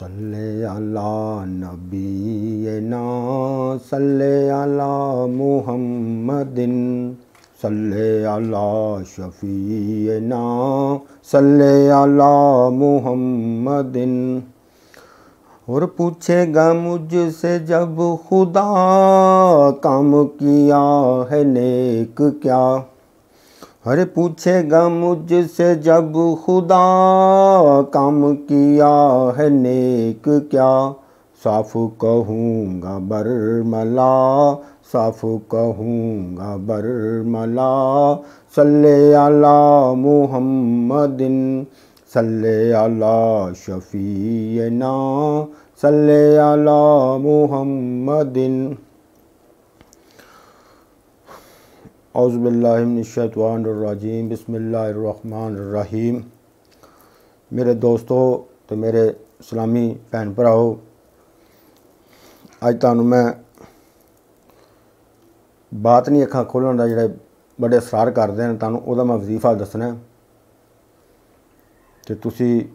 सल्ले अला नबीना सल्ले अला मुहम्मदिन, सल्ले अला शफीना सल्ले अला मुहम्मदिन। और पूछेगा मुझसे, जब खुदा काम किया है, नेक क्या? अरे पूछेगा मुझसे, जब खुदा काम किया है नेक क्या? साफ़ कहूँगा बरमला, साफ़ कहूँगा बरमला। सल्ले अला मुहम्मदिन, सल्ले अला शफीना सल्ले अला मुहम्मदिन। औज़बिल्लिनशैतवानरजीम बिस्मिल्लाहिर्रहमानिर्रहीम ਮੇਰੇ ਦੋਸਤੋ ਤੇ ਮੇਰੇ ਇਸਲਾਮੀ ਭੈਣ ਭਰਾਓ ਅੱਜ ਤੁਹਾਨੂੰ ਮੈਂ ਬਾਤ ਨਹੀਂ ਅੱਖਾਂ ਖੋਲਣ ਦਾ ਜਿਹੜੇ ਬੜੇ ਅਸਰਾਰ ਕਰਦੇ ਨੇ ਤੁਹਾਨੂੰ ਉਹਦਾ ਮੈਂ ਵਜ਼ੀਫਾ ਦੱਸਣਾ ਤੇ ਤੁਸੀਂ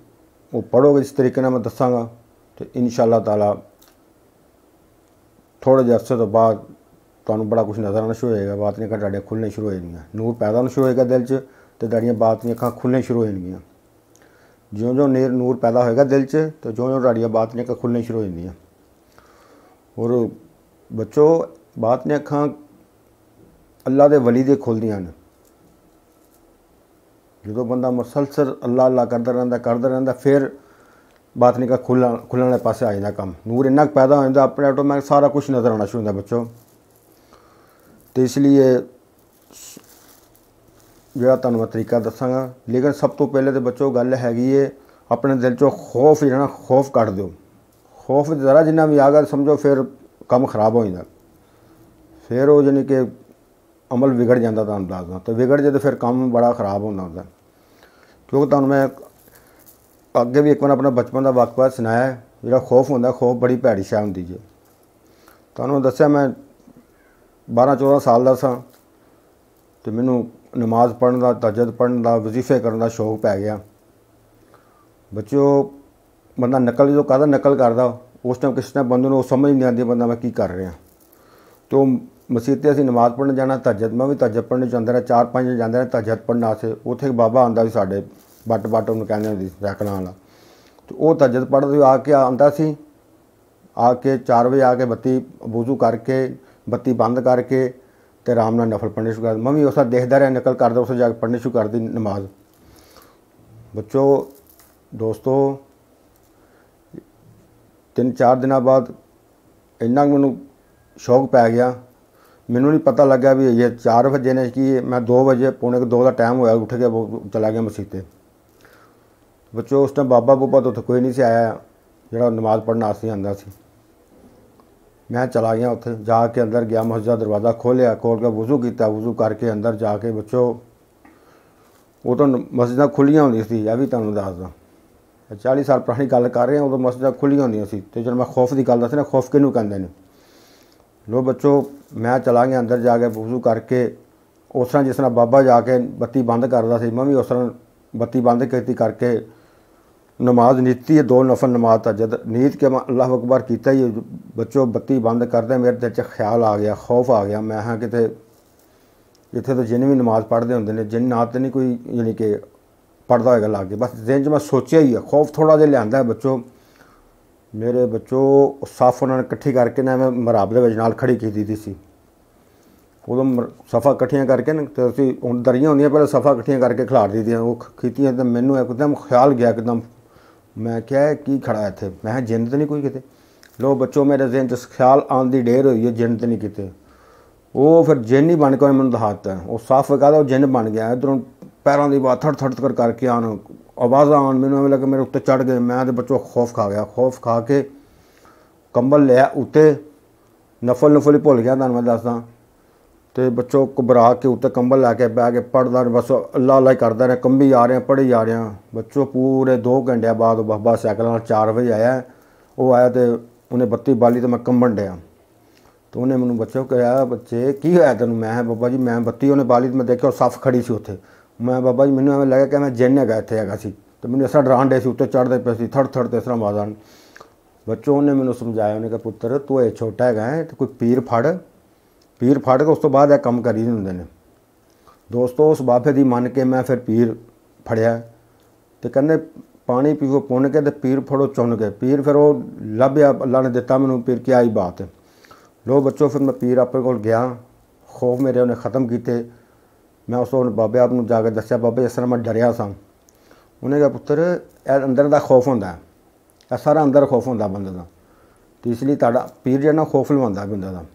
ਉਹ ਪੜੋਗੇ ਇਸ ਤਰੀਕੇ ਨਾਲ ਮੈਂ ਦੱਸਾਂਗਾ ਤੇ ਇਨਸ਼ਾਅੱਲਾ ਤਾਲਾ ਥੋੜੇ ਜਿਹਾ ਅਰਸੇ ਤੋਂ ਬਾਅਦ ਤੁਹਾਨੂੰ ਬੜਾ ਕੁਝ ਨਜ਼ਰ ਆਉਣਾ ਸ਼ੁਰੂ ਹੋਏਗਾ, ਬਾਤ ਨਹੀਂ ਤੁਹਾਡੇ ਖੁੱਲਣੇ ਸ਼ੁਰੂ ਹੋ ਜਾਣਗੀਆਂ। ਨੂਰ ਪੈਦਾ ਹੋਣਾ ਸ਼ੁਰੂ ਹੋਏਗਾ ਦਿਲ 'ਚ ਤੇ ਤੁਹਾਡੀਆਂ ਬਾਤ ਦੀਆਂ ਅੱਖਾਂ ਖੁੱਲਣੇ ਸ਼ੁਰੂ ਹੋ ਜਾਣਗੀਆਂ। ਜਿਉਂ-ਜਿਉਂ ਨੀਰ ਨੂਰ ਪੈਦਾ ਹੋਏਗਾ ਦਿਲ 'ਚ ਤੇ ਜਿਉਂ-ਜਿਉਂ ਤੁਹਾਡੀਆਂ ਬਾਤ ਦੀਆਂ ਅੱਖਾਂ ਖੁੱਲਣੇ ਸ਼ੁਰੂ ਹੋ ਜਾਂਦੀਆਂ ਔਰ ਬੱਚੋ, ਬਾਤ ਦੀਆਂ ਅੱਖਾਂ ਅੱਲਾ ਦੇ ਵਲੀ ਦੇ ਖੁੱਲਦੀਆਂ ਨੇ ਜਦੋਂ ਬੰਦਾ ਮੁਸਲਸਲ ਅੱਲਾ ਅੱਲਾ ਕਰਦਾ ਰਹਿੰਦਾ ਕਰਦਾ ਰਹਿੰਦਾ, ਫਿਰ ਬਾਤ ਨਹੀਂ ਖੁੱਲਣ ਖੁੱਲਣ ਵਾਲੇ ਪਾਸੇ ਆ ਜਾਂਦਾ ਕੰਮ। ਨੂਰ ਇੰਨਾ ਪੈਦਾ ਹੋ ਜਾਂਦਾ, ਆਪਣੇ ਆਟੋਮੈਟਿਕ ਸਾਰਾ ਕੁਝ ਨਜ਼ਰ ਆਉਣਾ ਸ਼ੁਰੂ ਹੁੰਦਾ ਬੱਚੋ। ਤੇ ਇਸ ਲਈ ਜਿਹੜਾ ਤੁਹਾਨੂੰ ਮੈਂ ਤਰੀਕਾ ਦੱਸਾਂਗਾ, ਲੇਕਿਨ ਸਭ ਤੋਂ ਪਹਿਲੇ ਤੇ ਬੱਚੋ ਗੱਲ ਹੈਗੀ ਏ, ਆਪਣੇ ਦਿਲ ਚੋਂ ਖੌਫ ਜਿਹੜਾ ਖੌਫ ਕੱਢ ਦਿਓ। ਖੌਫ ਜ਼ਰਾ ਜਿੰਨਾ ਵੀ ਆ ਗਿਆ ਸਮਝੋ ਫਿਰ ਕੰਮ ਖਰਾਬ ਹੋ ਜਾਂਦਾ। ਫਿਰ ਉਹ ਜਾਨੀ ਕਿ ਅਮਲ ਵਿਗੜ ਜਾਂਦਾ ਤੁਹਾਨੂੰ ਦੱਸਦਾ ਤੇ ਵਿਗੜ ਜੇ ਤੇ ਫਿਰ ਕੰਮ ਬੜਾ ਖਰਾਬ ਹੁੰਦਾ ਹੁੰਦਾ। ਕਿਉਂਕਿ ਤੁਹਾਨੂੰ ਮੈਂ ਅੱਗੇ ਵੀ ਇੱਕ ਵਾਰ ਆਪਣਾ ਬਚਪਨ ਦਾ ਵਾਕਿਆ ਸੁਣਾਇਆ, ਜਿਹੜਾ ਖੌਫ ਹੁੰਦਾ, ਖੌਫ ਬੜੀ ਭੈੜੀ ਸ਼ੈ ਹੁੰਦੀ ਜੀ। ਤੁਹਾਨੂੰ ਦੱਸਿਆ ਮੈਂ 12 14 ਸਾਲ ਦਾ ਸਾਂ ਤੇ ਮੈਨੂੰ ਨਮਾਜ਼ ਪੜ੍ਹਨ ਦਾ ਤਜਦ ਪੜ੍ਹਨ ਦਾ, ਵਜ਼ੀਫੇ ਕਰਨ ਦਾ ਸ਼ੌਕ ਪੈ ਗਿਆ। ਬੱਚਿਓ, ਬੰਦਾ ਨਕਲ, ਜਦੋਂ ਕਰਦਾ ਨਕਲ ਕਰਦਾ, ਉਸ ਟਾਈਮ ਕਿਸੇ ਟਾਈਮ ਬੰਦੇ ਨੂੰ ਸਮਝ ਨਹੀਂ ਆਉਂਦੀ, ਬੰਦਾ ਮੈਂ ਕੀ ਕਰ ਰਿਹਾ। ਤੋਂ ਮਸਜਿਦ ਤੇ ਅਸੀਂ ਨਮਾਜ਼ ਪੜ੍ਹਨ ਜਾਣਾ ਤਜਦ ਮੈਂ ਵੀ ਤਜਦ ਪੜ੍ਹਨ ਜਾਂਦਾ ਰਿਹਾ, ਚਾਰ ਪੰਜ ਜਾਂਦੇ ਨੇ ਤਜਦ ਪੜ੍ਹਨ ਵਾਸਤੇ। ਉੱਥੇ ਬਾਬਾ ਆਂਦਾ ਸੀ ਸਾਡੇ ਬੱਟ ਬੱਟ ਉਹਨੂੰ ਕਹਿੰਦੇ ਹੁੰਦੇ ਸੀ ਰੈਕਲਾਂ ਵਾਲਾ। ਤੇ ਉਹ ਤਜਦ ਪੜ੍ਹਦੇ ਆ ਕੇ ਆਂਦਾ ਸੀ। ਆ ਕੇ 4 ਵਜੇ ਆ ਕੇ ਬੱਤੀ, ਵਜ਼ੂ ਕਰਕੇ ਬੱਤੀ ਬੰਦ ਕਰਕੇ ਤੇ ਆਰਾਮ ਨਾਲ ਨਫਲ ਪੜ੍ਹਨੇ ਸ਼ੁਰੂ ਕਰ ਮੈਂ ਵੀ ਉਸਾ ਦੇਖਦਾ ਰਿਹਾ, ਨਕਲ ਕਰਦਾ ਉਸੇ ਜਾ ਕੇ ਪੜ੍ਹਨੀ ਸ਼ੁਰੂ ਕਰਦੀ ਨਮਾਜ਼। ਬੱਚੋ, ਦੋਸਤੋ, ਤਿੰਨ ਚਾਰ ਦਿਨਾਂ ਬਾਅਦ ਇੰਨਾ ਮੈਨੂੰ ਸ਼ੌਕ ਪੈ ਗਿਆ। ਮੈਨੂੰ ਨਹੀਂ ਪਤਾ ਲੱਗਾ ਵੀ ਇਹ 4 ਵਜੇ ਨੇ ਕਿ ਮੈਂ 2 ਵਜੇ, ਪੌਣੇ 2 ਦਾ ਟਾਈਮ ਹੋਇਆ, ਉੱਠ ਕੇ ਚਲਾ ਗਿਆ ਮਸਜਿਦ ਤੇ। ਬੱਚੋ, ਉਸ ਟਾਈਮ ਬਾਬਾ ਬੁੱਬਾ ਤੋਂ ਕੋਈ ਨਹੀਂ ਸੀ ਆਇਆ, ਜਿਹੜਾ ਨਮਾਜ਼ ਪੜ੍ਹਨ ਆਸੀ ਆਂਦਾ ਸੀ। ਮੈਂ ਚਲਾ ਗਿਆ ਉੱਥੇ, ਜਾ ਕੇ ਅੰਦਰ ਗਿਆ, ਮਸਜਿਦ ਦਰਵਾਜ਼ਾ ਖੋਲ੍ਹਿਆ ਖੋਲ ਕੇ ਵਜ਼ੂ ਕੀਤਾ, ਵਜ਼ੂ ਕਰਕੇ ਅੰਦਰ ਜਾ ਕੇ ਬੱਚੋ, ਉਹ ਤਾਂ ਮਸਜਿਦਾਂ ਖੁੱਲੀਆਂ ਹੁੰਦੀਆਂ ਸੀ, ਇਹ ਵੀ ਤੁਹਾਨੂੰ ਦੱਸਦਾ 40 ਸਾਲ ਪੁਰਾਣੀ ਗੱਲ ਕਰ ਰਹੇ ਹਾਂ ਉਦੋਂ ਮਸਜਿਦਾਂ ਖੁੱਲੀਆਂ ਹੁੰਦੀਆਂ ਸੀ। ਤੇ ਜਦੋਂ ਮੈਂ ਖੌਫ ਦੀ ਗੱਲ ਦੱਸ ਰਿਹਾ ਖੌਫ ਕਿਹਨੂੰ ਕਹਿੰਦੇ ਨੇ? ਲੋ ਬੱਚੋ, ਮੈਂ ਚਲਾ ਗਿਆ, ਅੰਦਰ ਜਾ ਕੇ ਵਜ਼ੂ ਕਰਕੇ, ਉਸ ਤਰ੍ਹਾਂ ਜਿਸ ਤਰ੍ਹਾਂ ਬਾਬਾ ਜਾ ਕੇ ਬੱਤੀ ਬੰਦ ਕਰਦਾ ਸੀ, ਮੈਂ ਵੀ ਉਸ ਤਰ੍ਹਾਂ ਬੱਤੀ ਬੰਦ ਕੀਤੀ ਕਰਕੇ ਨਮਾਜ਼ ਨੀਤੀ ਹੈ, ਦੋ ਨਫਲ ਨਮਾਜ਼ ਤਾਂ ਜਦ ਨੀਤ ਕੇ ਮੈਂ ਅੱਲਾਹ ਅਕਬਰ ਕੀਤਾ ਹੀ ਬੱਚੋ ਬੱਤੀ ਬੰਦ ਕਰਦੇ ਮੇਰੇ ਦਿਲ 'ਚ ਖਿਆਲ ਆ ਗਿਆ, ਖੌਫ ਆ ਗਿਆ, ਮੈਂ ਹਾਂ ਕਿਤੇ ਇੱਥੇ ਤਾਂ ਜਿੰਨੇ ਵੀ ਨਮਾਜ਼ ਪੜ੍ਹਦੇ ਹੁੰਦੇ ਨੇ, ਜਿੰਨ ਨਾ ਤੇ ਨਹੀਂ ਕੋਈ ਯਾਨੀ ਕਿ ਪੜਦਾ ਹੋਏਗਾ ਲੱਗ ਕੇ, ਬਸ ਦਿਨ 'ਚ ਮੈਂ ਸੋਚਿਆ ਹੀ ਆ ਖੌਫ ਥੋੜਾ ਜਿਹਾ ਲਿਆਂਦਾ ਬੱਚੋ। ਮੇਰੇ ਬੱਚੋ, ਸਾਫ਼ ਉਹਨਾਂ ਨੇ ਇਕੱਠੀ ਕਰਕੇ ਨਾ ਮੈਂ ਮਰਾਬ ਦੇ ਵਿੱਚ ਨਾਲ ਖੜੀ ਕੀਤੀ ਦੀ ਸੀ। ਉਦੋਂ ਸਫਾ ਇਕੱਠੀਆਂ ਕਰਕੇ ਨਾ, ਤੇ ਅਸੀਂ ਹੁਣ ਦਰੀਆਂ ਹੁੰਦੀਆਂ, ਪਹਿਲਾਂ ਸਫਾ ਇਕੱਠੀਆਂ ਕਰਕੇ ਖਿਲਾਰ ਦਿੱਤੀਆਂ ਉਹ ਕੀਤੀਆਂ ਤਾਂ ਮੈਨੂੰ ਇੱਕਦਮ ਖਿਆਲ ਗਿਆ ਇੱਕਦਮ। ਮੈਂ ਕਿਹਾ ਕੀ ਖੜਾ ਇੱਥੇ? ਮੈਂ ਕਿਹਾ ਜਿੰਨ ਤੇ ਨਹੀਂ ਕੋਈ ਕਿਤੇ। ਲੋ ਬੱਚੋ, ਮੇਰੇ ਜ਼ਿਹਨ 'ਚ ਖਿਆਲ ਆਉਣ ਦੀ ਢੇਰ ਹੋਈ ਹੈ ਜਿੰਨ ਤੇ ਨਹੀਂ ਕਿਤੇ। ਉਹ ਫਿਰ ਜਿੰਨ ਹੀ ਬਣ ਕੇ ਮੈਨੂੰ ਦਿਖਾਤਾ ਉਹ ਸਾਫ਼ ਕਹਦਾ ਉਹ ਜਿੰਨ ਬਣ ਗਿਆ। ਇਧਰੋਂ ਪੈਰਾਂ ਦੀ ਬਾਤ ਥੜ ਥੜ ਕਰ ਕਰਕੇ ਆਣ ਆਵਾਜ਼ਾਂ ਆਉਣ, ਮੈਨੂੰ ਐਵੇਂ ਲੱਗਾ ਮੇਰੇ ਉੱਤੇ ਚੜ ਗਏ। ਮੈਂ ਤੇ ਬੱਚੋ ਖੌਫ ਖਾ ਗਿਆ। ਖੌਫ ਖਾ ਕੇ ਕੰਬਲ ਲਿਆ ਉੱਤੇ। ਨਫਲ ਨਫਲ ਭੁੱਲ ਗਿਆ, ਤੁਹਾਨੂੰ ਮੈਂ ਦੱਸਦਾ। ਤੇ ਬੱਚੋ ਘਬਰਾ ਕੇ ਉੱਤੇ ਕੰਬਲ ਲਾ ਕੇ ਬਹਿ ਕੇ ਪੜਦਾ ਬਸ ਅੱਲਾ ਅੱਲਾ ਕਰਦਾ ਰਿਹਾ, ਕੰਬੀ ਆ ਰਿਹਾ ਪੜੀ ਜਾ ਰਿਹਾ। ਬੱਚੋ ਪੂਰੇ 2 ਘੰਟਿਆਂ ਬਾਅਦ ਬਾਬਾ ਸਾਈਕਲ ਨਾਲ 4 ਵਜੇ ਆਇਆ, ਉਹ ਆਇਆ ਤੇ ਉਹਨੇ ਬੱਤੀ ਬਾਲੀ ਤੇ ਮੈਂ ਕੰਬਣ ਡਿਆ। ਤੇ ਉਹਨੇ ਮੈਨੂੰ ਬੱਚੋ ਕਿਹਾ, ਬੱਚੇ, ਕੀ ਹੋਇਆ ਤੈਨੂੰ? ਮੈਂ ਬਾਬਾ ਜੀ, ਮੈਂ ਬੱਤੀ ਉਹਨੇ ਬਾਲੀ ਤੇ ਮੈਂ ਦੇਖਿਆ ਉਹ ਸਫ ਖੜੀ ਸੀ ਉੱਥੇ। ਮੈਂ ਬਾਬਾ ਜੀ, ਮੈਨੂੰ ਐਵੇਂ ਲੱਗਾ ਕਿ ਮੈਂ ਜਿੰਨ ਹੈਗਾ, ਇੱਥੇ ਹੈਗਾ ਸੀ। ਤੇ ਮੈਨੂੰ ਇਸ ਤਰ੍ਹਾਂ ਡੇ ਸੀ, ਉੱਤੇ ਚੜਦੇ ਪਏ ਸੀ ਥੜ ਥੜ ਤੇ ਇਸ ਤਰ੍ਹਾਂ ਆਵਾਜ਼ਾਂ ਬੱਚੋ ਉਹਨੇ ਮੈਨੂੰ ਸਮਝਾਇਆ, ਉਹਨੇ ਕਿਹਾ, ਪੁੱਤਰ, ਤੂੰ ਇਹ ਛੋਟਾ ਹੈਗਾ ਹੈ ਤੇ ਕੋਈ ਪੀਰ ਫੜ। ਪੀਰ ਫੜ ਕੇ ਉਸ ਤੋਂ ਬਾਅਦ ਇਹ ਕੰਮ ਕਰੀ ਨਹੀਂ ਹੁੰਦੇ ਨੇ। ਦੋਸਤੋ, ਉਸ ਬਾਬੇ ਦੀ ਮੰਨ ਕੇ ਮੈਂ ਫਿਰ ਪੀਰ ਫੜਿਆ ਤੇ ਕਹਿੰਦੇ ਪਾਣੀ ਪੀਵੋ, ਪੁੰਨ ਕੇ ਤੇ ਪੀਰ ਫੜੋ, ਚੁੰਨ ਕੇ। ਪੀਰ ਫਿਰ ਉਹ ਲੱਭਿਆ, ਅੱਲਾ ਨੇ ਦਿੱਤਾ ਮੈਨੂੰ ਪੀਰ ਕੀ ਆਈ ਬਾਤ। ਹੈ ਲੋ ਬੱਚੋ, ਫਿਰ ਮੈਂ ਪੀਰ ਆਪੇ ਕੋਲ ਗਿਆ। ਖੌਫ ਮੇਰੇ ਉਹਨੇ ਖਤਮ ਕੀਤੇ। ਮੈਂ ਉਸ ਨੂੰ ਬਾਬੇ ਆਪ ਨੂੰ ਜਾ ਕੇ ਦੱਸਿਆ, ਬਾਬੇ ਇਸ ਤਰ੍ਹਾਂ ਮੈਂ ਡਰਿਆ ਸਾਂ। ਉਹਨੇ ਕਿਹਾ, ਪੁੱਤਰ, ਇਹ ਅੰਦਰ ਦਾ ਖੌਫ ਹੁੰਦਾ ਹੈ। ਇਹ ਸਾਰਾ ਅੰਦਰ ਖੌਫ ਹੁੰਦਾ ਬੰਦੇ ਦਾ। ਤੇ ਇਸ ਲਈ ਤੁਹਾਡਾ ਪੀਰ ਜਿਹੜਾ ਖੌਫ ਲਵਾਉਂਦਾ ਬੰਦੇ ਦਾ।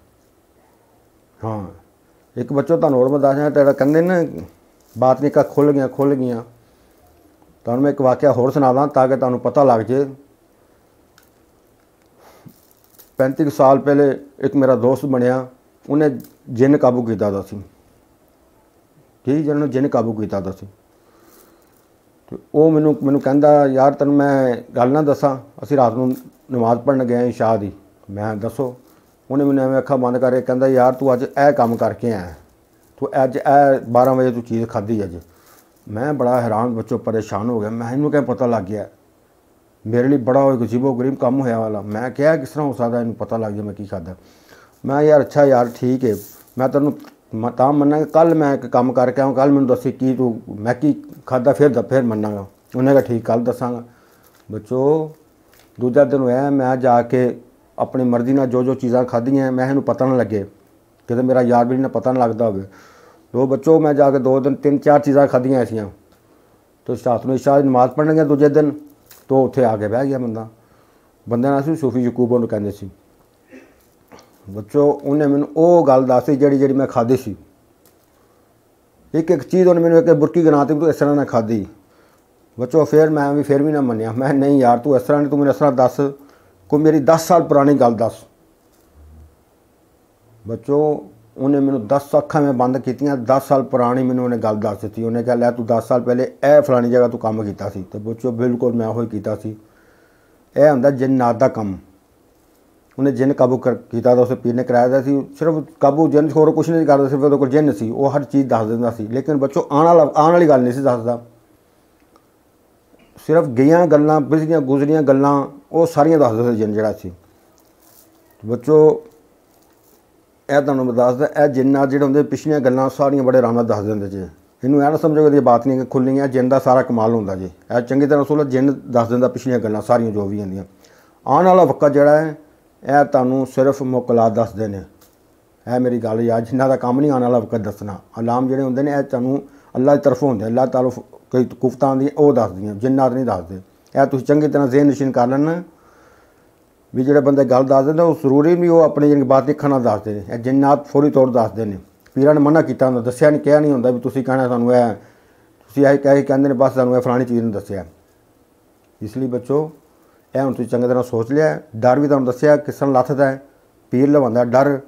ਹਾਂ। ਇੱਕ ਬੱਚੋ, ਤੁਹਾਨੂੰ ਹੋਰ ਮੈਂ ਦੱਸਣਾ ਤੇਰਾ ਕਹਿੰਦੇ ਨਾ ਬਾਤ ਨਹੀਂ ਕਾ ਖੁੱਲ ਗਿਆ ਖੁੱਲ ਗਈਆਂ। ਤੁਹਾਨੂੰ ਮੈਂ ਇੱਕ ਵਾਕਿਆ ਹੋਰ ਸੁਣਾਵਾਂ ਤਾਂ ਕਿ ਤੁਹਾਨੂੰ ਪਤਾ ਲੱਗ ਜੇ। 35 ਸਾਲ ਪਹਿਲੇ ਇੱਕ ਮੇਰਾ ਦੋਸਤ ਬਣਿਆ, ਉਹਨੇ ਜਿੰਨ ਕਾਬੂ ਕੀਤਾ ਦਾ ਸੀ। ਠੀਕ ਜਿਹਨੂੰ ਜਿੰਨ ਕਾਬੂ ਕੀਤਾ ਦਾ ਸੀ। ਤੇ ਉਹ ਮੈਨੂੰ ਮੈਨੂੰ ਕਹਿੰਦਾ, ਯਾਰ, ਤੈਨੂੰ ਮੈਂ ਗੱਲ ਨਾ ਦੱਸਾਂ, ਅਸੀਂ ਰਾਤ ਨੂੰ ਨਮਾਜ਼ ਪੜਨ ਗਏ ਇਸ਼ਾ ਦੀ। ਮੈਂ ਦੱਸੋ। ਉਹਨੇ ਮੈਨੂੰ ਐਵੇਂ ਅੱਖਾਂ ਬੰਦ ਕਰਕੇ ਕਹਿੰਦਾ, ਯਾਰ ਤੂੰ ਅੱਜ ਇਹ ਕੰਮ ਕਰਕੇ ਆਇਆ ਤੂੰ ਅੱਜ ਇਹ 12 ਵਜੇ ਤੂੰ ਚੀਜ਼ ਖਾਧੀ ਅੱਜ। ਮੈਂ ਬੜਾ ਹੈਰਾਨ, ਬੱਚੋ ਪਰੇਸ਼ਾਨ ਹੋ ਗਿਆ। ਮੈਂ ਇਹਨੂੰ ਕਿਵੇਂ ਪਤਾ ਲੱਗ ਗਿਆ? ਮੇਰੇ ਲਈ ਬੜਾ ਉਹ ਗਜੀਬੋ ਗਰੀਬ ਕੰਮ ਹੋਇਆ ਵਾਲਾ। ਮੈਂ ਕਿਹਾ, ਕਿਸ ਤਰ੍ਹਾਂ ਹੋ ਸਕਦਾ ਇਹਨੂੰ ਪਤਾ ਲੱਗ ਜਾ ਮੈਂ ਕੀ ਖਾਦਾ ਮੈਂ ਯਾਰ, ਅੱਛਾ ਯਾਰ, ਠੀਕ ਹੈ ਮੈਂ ਤੈਨੂੰ ਮੈਂ, ਤਾਂ ਮੰਨਾਂਗਾ ਕੱਲ ਮੈਂ ਇੱਕ ਕੰਮ ਕਰਕੇ ਆਉਂ ਕੱਲ ਮੈਨੂੰ ਦੱਸੀ ਕੀ ਤੂੰ ਮੈਂ ਕੀ ਖਾਦਾ ਫਿਰ ਫਿਰ ਮੰਨਾਂਗਾ। ਉਹਨੇ ਕਿਹਾ, ਠੀਕ ਕੱਲ ਦੱਸਾਂਗਾ। ਬੱਚੋ, ਦੂਜਾ ਦਿਨ ਹੋਇਆ, ਮੈਂ ਜਾ ਕੇ ਆਪਣੀ ਮਰਜ਼ੀ ਨਾਲ ਜੋ ਜੋ ਚੀਜ਼ਾਂ ਖਾਧੀਆਂ, ਮੈਂ ਇਹਨੂੰ ਪਤਾ ਨਾ ਲੱਗੇ। ਕਿਤੇ ਮੇਰਾ ਯਾਰ ਵੀ ਨਾ ਪਤਾ ਨਾ ਲੱਗਦਾ ਹੋਵੇ। ਦੋ ਬੱਚੋ, ਮੈਂ ਜਾ ਕੇ ਦੋ ਦਿਨ, ਤਿੰਨ, ਚਾਰ ਚੀਜ਼ਾਂ ਖਾਧੀਆਂ ਐਸੀਆਂ। ਤੋ ਰਾਤ ਨੂੰ ਇਸ਼ਾ ਦੀ ਨਮਾਜ਼ ਪੜ੍ਹਨ ਗਿਆ ਦੂਜੇ ਦਿਨ, ਤੋ ਉੱਥੇ ਆ ਕੇ ਬਹਿ ਗਿਆ ਬੰਦਾ। ਬੰਦੇ ਨਾਲ ਸੀ ਸੂਫੀ ਯਕੂਬ ਉਹਨੂੰ ਕਹਿੰਦੇ ਸੀ। ਬੱਚੋ, ਉਹਨੇ ਮੈਨੂੰ ਉਹ ਗੱਲ ਦੱਸੀ ਜਿਹੜੀ ਜਿਹੜੀ ਮੈਂ ਖਾਧੀ ਸੀ। ਇੱਕ ਇੱਕ ਚੀਜ਼ ਉਹਨੇ ਮੈਨੂੰ ਇੱਕ ਬੁਰਕੀ ਗਨਾਤੀ ਤੂੰ ਇਸ ਤਰ੍ਹਾਂ ਨਾ ਖਾਧੀ। ਬੱਚੋ, ਫਿਰ ਮੈਂ ਵੀ, ਫਿਰ ਵੀ ਨਾ ਮੰਨਿਆ। ਮੈਂ ਨਹੀਂ ਯਾਰ, ਤੂੰ ਇਸ ਤਰ੍ਹਾਂ ਨਹੀਂ ਤੂੰ ਮੈਨੂੰ ਇਸ ਤਰ੍ਹਾਂ ਦੱਸ। ਕੋਈ ਮੇਰੀ 10 ਸਾਲ ਪੁਰਾਣੀ ਗੱਲ ਦੱਸ। ਬੱਚੋ, ਉਹਨੇ ਮੈਨੂੰ 10 ਅੱਖਾਂ ਮੈਂ ਬੰਦ ਕੀਤੀਆਂ 10 ਸਾਲ ਪੁਰਾਣੀ ਮੈਨੂੰ ਉਹਨੇ ਗੱਲ ਦੱਸ ਦਿੱਤੀ। ਉਹਨੇ ਕਿਹਾ, ਲੈ ਤੂੰ 10 ਸਾਲ ਪਹਿਲੇ ਇਹ ਫਲਾਣੀ ਜਗ੍ਹਾ ਤੂੰ ਕੰਮ ਕੀਤਾ ਸੀ। ਤੇ ਬੱਚੋ, ਬਿਲਕੁਲ ਮੈਂ ਉਹੀ ਕੀਤਾ ਸੀ। ਇਹ ਹੁੰਦਾ ਜਿੰਨਾਤ ਦਾ ਕੰਮ। ਉਹਨੇ ਜਿੰਨ ਕਾਬੂ ਕਰ ਕੀਤਾ ਤਾਂ ਉਸੇ ਪੀਰ ਨੇ ਕਰਾਇਆ ਦਾ ਸੀ। ਸਿਰਫ ਕਾਬੂ ਜਿੰਨ ਹੋਰ ਕੁਝ ਨਹੀਂ ਕਰਦਾ, ਸਿਰਫ ਉਹਦੇ ਕੋਲ ਜਿੰਨ ਸੀ। ਉਹ ਹਰ ਚੀਜ਼ ਦੱਸ ਦਿੰਦਾ ਸੀ। ਲੇਕਿਨ ਬੱਚੋ, ਆਉਣ ਵਾਲਾ ਆਉਣ ਵਾਲੀ ਗੱਲ ਨਹੀਂ ਸੀ ਦੱਸਦਾ। ਸਿਰਫ ਗਈਆਂ ਗੱਲਾਂ ਪਿਛਲੀਆਂ ਗੁਜ਼ਰੀਆਂ ਗੱਲਾਂ, ਉਹ ਸਾਰੀਆਂ ਦੱਸ ਦਿੰਦਾ ਜਿੰਨ ਜਿਹੜਾ ਸੀ। ਬੱਚੋ, ਇਹ ਤੁਹਾਨੂੰ ਮੈਂ ਦੱਸਦਾ, ਇਹ ਜਿੰਨਾ ਜਿਹੜੇ ਹੁੰਦੇ ਪਿਛਲੀਆਂ ਗੱਲਾਂ, ਸਾਰੀਆਂ ਬੜੇ ਆਰਾਮ ਨਾਲ ਦੱਸ ਦਿੰਦੇ ਜੀ। ਇਹਨੂੰ ਇਹ ਨਾ ਸਮਝੋ ਕਿ ਇਹ ਬਾਤ ਨਹੀਂ ਕਿ ਖੁੱਲੀਆਂ ਜਿੰਨ ਦਾ ਸਾਰਾ ਕਮਾਲ ਹੁੰਦਾ ਜੀ। ਇਹ ਚੰਗੀ ਤਰ੍ਹਾਂ ਸੋਲਾ ਜਿੰਨ ਦੱਸ ਦਿੰਦਾ ਪਿਛਲੀਆਂ ਗੱਲਾਂ, ਸਾਰੀਆਂ ਜੋ ਵੀ ਹੁੰਦੀਆਂ ਆਉਣ ਵਾਲਾ ਵਕਤ ਜਿਹੜਾ ਹੈ, ਇਹ ਤੁਹਾਨੂੰ ਸਿਰਫ ਮੁਕਲਾਤ ਦੱਸਦੇ ਨੇ। ਇਹ ਮੇਰੀ ਗੱਲ ਯਾਦ ਜਿਨ੍ਹਾਂ ਦਾ ਕੰਮ ਨਹੀਂ ਆਉਣ ਵਾਲਾ ਵਕਤ ਦੱਸਣਾ। ਅਲਾਮ ਜਿਹੜੇ ਹੁੰਦੇ ਨੇ, ਇਹ ਤੁਹਾਨੂੰ ਅੱਲਾਹ ਦੀ ਤਰਫੋਂ ਹੁੰਦੇ ਅੱਲਾਹ ਤਾਲਾ ਕਈ ਕੁਫਤਾਂ ਦੀ, ਉਹ ਦੱਸਦੀਆਂ, ਜਿੰਨਾਤ ਨਹੀਂ ਦੱਸਦੇ। ਇਹ ਤੁਸੀਂ ਚੰਗੀ ਤਰ੍ਹਾਂ ਜ਼ਿਹਨ ਨਸ਼ੀਨ ਕਰ ਲੈਣਾ। ਵੀ ਜਿਹੜੇ ਬੰਦੇ ਗੱਲ ਦੱਸ ਨੇ ਉਹ ਜ਼ਰੂਰੀ ਨਹੀਂ ਉਹ ਆਪਣੀ ਜਿਹੜੀ ਬਾਤ ਦੇਖਣਾ ਦੱਸਦੇ ਨੇ। ਇਹ ਜਿੰਨਾਤ ਫੌਰੀ ਤੌਰ ਦੱਸਦੇ ਨੇ। ਪੀਰਾਂ ਨੇ ਮਨਾ ਕੀਤਾ ਹੁੰਦਾ, ਦੱਸਿਆ ਨਹੀਂ, ਕਿਹਾ ਨਹੀਂ ਹੁੰਦਾ ਵੀ ਤੁਸੀਂ ਕਹਿਣਾ ਸਾਨੂੰ ਇਹ, ਤੁਸੀਂ ਇਹ ਕਹੇ ਕਹਿੰਦੇ ਨੇ, ਬਸ ਸਾਨੂੰ ਇਹ ਫਲਾਣੀ ਚੀਜ਼ ਨੂੰ ਦੱਸਿਆ। ਇਸ ਲਈ ਬੱਚੋ, ਇਹ ਹੁਣ ਤੁਸੀਂ ਚੰਗੀ ਤਰ੍ਹਾਂ ਸੋਚ ਲਿਆ। ਡਰ ਵੀ ਤੁਹਾਨੂੰ ਦੱਸਿਆ, ਕਿਸ ਤਰ੍ਹਾਂ ਲੱਥਦਾ ਪੀਰ ਲਵਾਉਂਦਾ, ਡਰ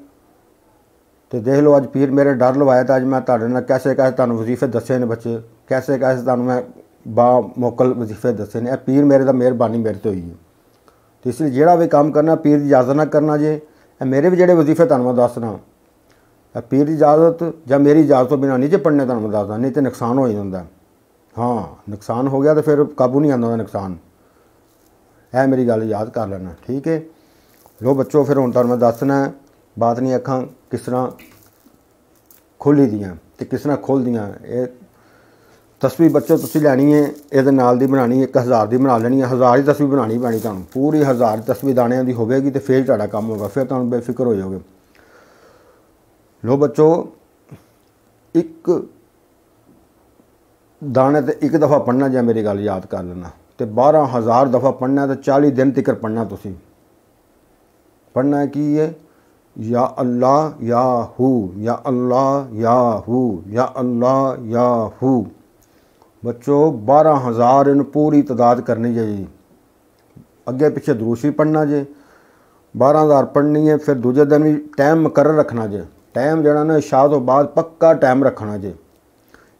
ਤੇ ਦੇਖ ਲਓ ਅੱਜ ਪੀਰ ਮੇਰੇ ਡਰ ਲਵਾਇਆ ਤਾਂ ਅੱਜ ਮੈਂ ਤੁਹਾਡੇ ਨਾਲ ਕੈਸੇ ਕੈਸੇ ਤੁਹਾਨੂੰ ਵਜ਼ੀਫੇ ਦੱਸੇ ਨੇ ਬੱਚੇ, ਕੈਸੇ ਕੈਸੇ ਤੁਹਾਨੂੰ ਮੈਂ ਬਾ ਮੋਕਲ ਵਜ਼ੀਫੇ ਦੱਸੇ ਨੇ। ਇਹ ਪੀਰ ਮੇਰੇ ਦਾ ਮਿਹਰਬਾਨੀ ਮੇਰੇ ਤੇ ਹੋਈ ਹੈ। ਤੇ ਇਸ ਲਈ ਜਿਹੜਾ ਵੀ ਕੰਮ ਕਰਨਾ, ਪੀਰ ਦੀ ਇਜਾਜ਼ਤ ਨਾ ਕਰਨਾ ਜੇ, ਇਹ ਮੇਰੇ ਵੀ ਜਿਹੜੇ ਵਜ਼ੀਫੇ ਤੁਹਾਨੂੰ ਮੈਂ ਦੱਸਣਾ ਇਹ ਪੀਰ ਦੀ ਇਜਾਜ਼ਤ ਜਾਂ ਮੇਰੀ ਇਜਾਜ਼ਤ ਤੋਂ ਬਿਨਾਂ ਨਹੀਂ ਜੇ ਪੜਨੇ ਤੁਹਾਨੂੰ ਮੈਂ ਦੱਸਦਾ, ਨਹੀਂ ਤੇ ਨੁਕਸਾਨ ਹੋ ਜਾਂਦਾ। ਹਾਂ, ਨੁਕਸਾਨ ਹੋ ਗਿਆ ਤਾਂ ਫਿਰ ਕਾਬੂ ਨਹੀਂ ਆਉਂਦਾ ਨੁਕਸਾਨ। ਇਹ ਮੇਰੀ ਗੱਲ ਯਾਦ ਕਰ ਲੈਣਾ, ਠੀਕ ਹੈ? ਲੋ ਬੱਚੋ, ਫਿਰ ਹੁਣ ਤੁਹਾਨੂੰ ਮੈਂ ਦੱਸਣਾ, ਬਾਤ ਨਹੀਂ ਅੱਖਾਂ। ਕਿਸ ਤਰ੍ਹਾਂ ਖੋਲੀ ਦੀਆਂ ਤੇ ਕਿਸ ਤਰ੍ਹਾਂ ਖੋਲਦੀਆਂ ਇਹ ਤਸਵੀਰ ਬੱਚੋ ਤੁਸੀਂ ਲੈਣੀ ਹੈ ਇਹਦੇ ਨਾਲ ਦੀ ਬਣਾਣੀ 1000 ਦੀ ਬਣਾ ਲੈਣੀ ਹੈ 1000 ਦੀ ਤਸਵੀਰ ਬਣਾਣੀ ਪੈਣੀ ਤੁਹਾਨੂੰ। ਪੂਰੀ 1000 ਤਸਵੀਰ ਦਾਣਿਆਂ ਦੀ ਹੋਵੇਗੀ ਤੇ ਫੇਰ ਤੁਹਾਡਾ ਕੰਮ ਹੋਗਾ ਫਿਰ ਤੁਹਾਨੂੰ ਬੇਫਿਕਰ ਹੋ ਜਾਓਗੇ। ਲੋ ਬੱਚੋ, ਇੱਕ ਦਾਣੇ ਤੇ ਇੱਕ ਦਫਾ ਪੜਨਾ ਜਾਂ ਮੇਰੀ ਗੱਲ ਯਾਦ ਕਰ ਲੈਣਾ। ਤੇ 12000 ਦਫਾ ਪੜਨਾ ਤੇ 40 ਦਿਨ ਤੱਕ ਪੜਨਾ ਤੁਸੀਂ। ਪੜਨਾ ਕੀ ਹੈ या अल्लाह या हु या अल्लाह या हु या अल्लाह या हु ਬੱਚੋ 12000 ਇਹਨੂੰ ਪੂਰੀ ਤਦਾਦ ਕਰਨੀ ਹੈ ਜੀ ਅੱਗੇ ਪਿੱਛੇ ਦਰੂਸੀ ਪੜਨਾ ਜੇ 12000 ਪੜਨੀ ਹੈ ਫਿਰ ਦੂਜੇ ਦਿਨ ਵੀ ਟਾਈਮ ਮੁਕਰਰ ਰੱਖਣਾ ਜੇ ਟਾਈਮ ਜਿਹੜਾ ਨਾ ਇਸ਼ਾ ਤੋਂ ਬਾਅਦ ਪੱਕਾ ਟਾਈਮ ਰੱਖਣਾ ਜੇ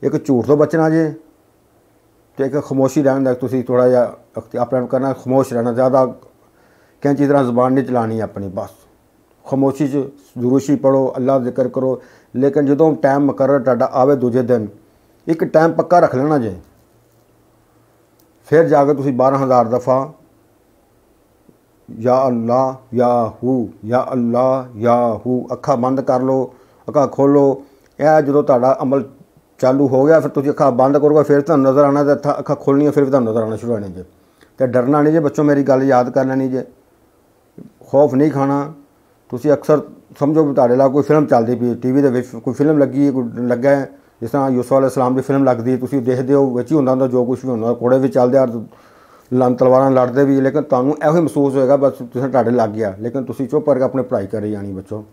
ਇੱਕ ਝੂਠ ਤੋਂ ਬਚਣਾ ਜੇ ਤੇ ਇੱਕ ਖਮੋਸ਼ੀ ਰਹਿਣ ਦਾ ਤੁਸੀਂ ਥੋੜਾ ਜਿਹਾ ਆਪਣੇ ਕਰਨਾ ਖਮੋਸ਼ ਰਹਿਣਾ ਜ਼ਿਆਦਾ ਕੈਂਚੀ ਤਰ੍ਹਾਂ ਜ਼ੁਬਾਨ ਨਹੀਂ ਚਲਾਣੀ ਆਪਣੀ ਬਸ ਖਮੋਸ਼ੀ 'ਚ ਦੁਰੂਸ਼ੀ ਪੜੋ ਅੱਲਾ ਦਾ ਜ਼ਿਕਰ ਕਰੋ, ਲੇਕਿਨ ਜਦੋਂ ਟਾਈਮ ਮੁਕਰਰ ਤੁਹਾਡਾ ਆਵੇ ਦੂਜੇ ਦਿਨ, ਇੱਕ ਟਾਈਮ ਪੱਕਾ ਰੱਖ ਲੈਣਾ ਜੇ। ਫਿਰ ਜਾ ਕੇ ਤੁਸੀਂ 12000 ਦਫਾ, ਯਾ ਅੱਲਾ ਯਾ ਹੂ, ਯਾ ਅੱਲਾ ਯਾ ਹੂ, ਅੱਖਾਂ ਬੰਦ ਕਰ ਲਓ, ਅੱਖਾਂ ਖੋਲੋ ਇਹ ਜਦੋਂ ਤੁਹਾਡਾ ਅਮਲ ਚਾਲੂ ਹੋ ਗਿਆ, ਫਿਰ ਤੁਸੀਂ ਅੱਖਾਂ ਬੰਦ ਕਰੋਗੇ, ਫਿਰ ਤੁਹਾਨੂੰ ਨਜ਼ਰ ਆਣਾ ਤੇ ਅੱਖਾਂ ਅੱਖਾਂ ਖੋਲਣੀਆਂ ਫਿਰ ਵੀ ਤੁਹਾਨੂੰ ਨਜ਼ਰ ਆਣਾ ਸ਼ੁਰੂ ਹੋਣੇ ਜੇ। ਤੇ ਡਰਨਾ ਨਹੀਂ ਜੇ, ਬੱਚੋ ਮੇਰੀ ਗੱਲ ਯਾਦ ਕਰ ਲੈਣੀ ਜੇ। ਖੌਫ ਨਹੀਂ ਖਾਣਾ। ਤੁਸੀਂ ਅਕਸਰ ਸਮਝੋ ਵੀ ਤੁਹਾਡੇ ਨਾਲ ਕੋਈ ਫਿਲਮ ਚੱਲਦੀ ਪਈ ਟੀਵੀ ਦੇ ਵਿੱਚ ਕੋਈ ਫਿਲਮ ਲੱਗੀ ਕੋਈ ਲੱਗਾ ਹੈ, ਜਿਸ ਤਰ੍ਹਾਂ ਯੂਸਫ ਅਲੈਹ ਸਲਾਮ ਦੀ ਫਿਲਮ ਲੱਗਦੀ ਤੁਸੀਂ ਦੇਖਦੇ ਹੋ ਵਿੱਚ ਹੀ ਹੁੰਦਾ ਹੁੰਦਾ ਜੋ ਕੁਝ ਵੀ ਹੁੰਦਾ ਕੋੜੇ ਵੀ ਚੱਲਦੇ ਆ ਲੰਨ ਤਲਵਾਰਾਂ ਲੜਦੇ ਵੀ ਲੇਕਿਨ ਤੁਹਾਨੂੰ ਇਹੋ ਹੀ ਮਹਿਸੂਸ ਹੋਏਗਾ ਬਸ ਤੁਸੀਂ ਤੁਹਾਡੇ ਲੱਗ ਗਿਆ ਲੇਕਿਨ ਤੁਸੀਂ ਚੁੱਪ ਕਰਕੇ ਆਪਣੀ ਪੜ੍ਹਾਈ ਕਰੀ ਜਾਣੀ ਬੱਚੋ।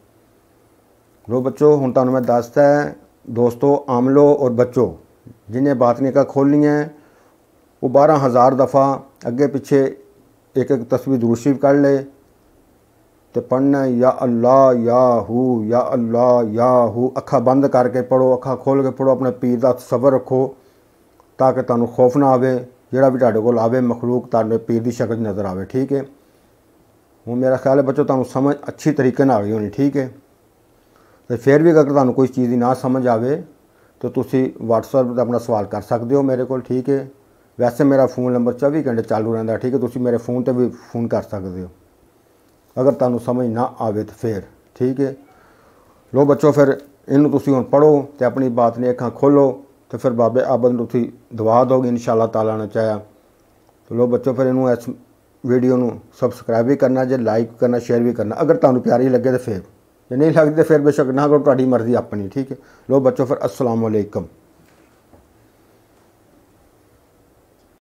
ਲੋ ਬੱਚੋ ਹੁਣ ਤੁਹਾਨੂੰ ਮੈਂ ਦੱਸਦਾ ਹੈ ਦੋਸਤੋ ਆਮਲੋ ਔਰ ਬੱਚੋ ਜਿਨੇ ਬਾਤ ਨਿਕਾ ਖੋਲਣੀ ਹੈ ਉਹ 12000 ਦਫਾ ਅੱਗੇ ਪਿੱਛੇ ਇੱਕ ਇੱਕ ਤਸਵੀਰ ਦਰੂਸ਼ੀ ਕਰ ਲੈ ਤੇ ਪੜਨਾ ਯਾ ਅੱਲਾ ਯਾ ਹੂ, ਯਾ ਅੱਲਾ ਯਾ ਹੂ। ਅੱਖਾਂ ਬੰਦ ਕਰਕੇ ਪੜੋ ਅੱਖਾਂ ਖੋਲ ਕੇ ਪੜੋ ਆਪਣੇ ਪੀਰ ਦਾ ਸਬਰ ਰੱਖੋ, ਤਾਂ ਕਿ ਤੁਹਾਨੂੰ ਖੌਫ ਨਾ ਆਵੇ, ਜਿਹੜਾ ਵੀ ਤੁਹਾਡੇ ਕੋਲ ਆਵੇ, ਮਖਲੂਕ ਤੁਹਾਡੇ ਪੀਰ ਦੀ ਸ਼ਕਲ ਨਜ਼ਰ ਆਵੇ, ਠੀਕ ਹੈ? ਹੁਣ ਮੇਰਾ ਖਿਆਲ ਹੈ ਬੱਚੋ, ਤੁਹਾਨੂੰ ਸਮਝ ਅੱਛੀ ਤਰੀਕੇ ਨਾਲ ਆ ਗਈ ਹੋਣੀ, ਠੀਕ ਹੈ? ਤੇ ਫਿਰ ਵੀ ਅਗਰ ਤੁਹਾਨੂੰ ਕੋਈ ਚੀਜ਼ ਦੀ ਨਾ ਸਮਝ ਆਵੇ, ਤਾਂ ਤੁਸੀਂ WhatsApp ਤੇ ਆਪਣਾ ਸਵਾਲ ਕਰ ਸਕਦੇ ਹੋ ਮੇਰੇ ਕੋਲ, ਠੀਕ ਹੈ? ਵੈਸੇ ਮੇਰਾ ਫੋਨ ਨੰਬਰ 24 ਘੰਟੇ ਚਾਲੂ ਰਹਿੰਦਾ, ਠੀਕ ਹੈ? ਤੁਸੀਂ ਮੇਰੇ ਫੋਨ ਤੇ ਵੀ ਫੋਨ ਕਰ ਸਕਦੇ ਹੋ। ਅਗਰ ਤੁਹਾਨੂੰ ਸਮਝ ਨਾ ਆਵੇ ਤਾਂ ਫਿਰ, ਠੀਕ ਹੈ? ਲੋ ਬੱਚੋ ਫਿਰ ਇਹਨੂੰ ਤੁਸੀਂ ਹੁਣ ਪੜੋ ਤੇ ਆਪਣੀ ਬਾਤ ਨੇ ਅੱਖਾਂ ਖੋਲੋ ਤੇ ਫਿਰ ਬਾਬੇ ਆਬਦ ਨੂੰ ਤੁਸੀਂ ਦੁਆ ਦੋਗੇ ਇਨਸ਼ਾਅੱਲਾ ਤਾਲਾ ਨੇ ਚਾਹਿਆ। ਤੇ ਲੋ ਬੱਚੋ ਫਿਰ ਇਹਨੂੰ ਇਸ ਵੀਡੀਓ ਨੂੰ ਸਬਸਕ੍ਰਾਈਬ ਵੀ ਕਰਨਾ, ਜੇ ਲਾਈਕ ਕਰਨਾ ਸ਼ੇਅਰ ਵੀ ਕਰਨਾ, ਅਗਰ ਤੁਹਾਨੂੰ ਪਿਆਰੀ ਲੱਗੇ ਤਾਂ ਫਿਰ। ਜੇ ਨਹੀਂ ਲੱਗਦੀ ਤਾਂ ਫਿਰ ਬੇਸ਼ੱਕ ਨਾ ਕਰੋ, ਤੁਹਾਡੀ ਮਰਜ਼ੀ ਆਪਣੀ, ਠੀਕ ਹੈ? ਲੋ ਬੱਚੋ ਫਿਰ ਅਸਲਾਮ ਵਾਲੇਕਮ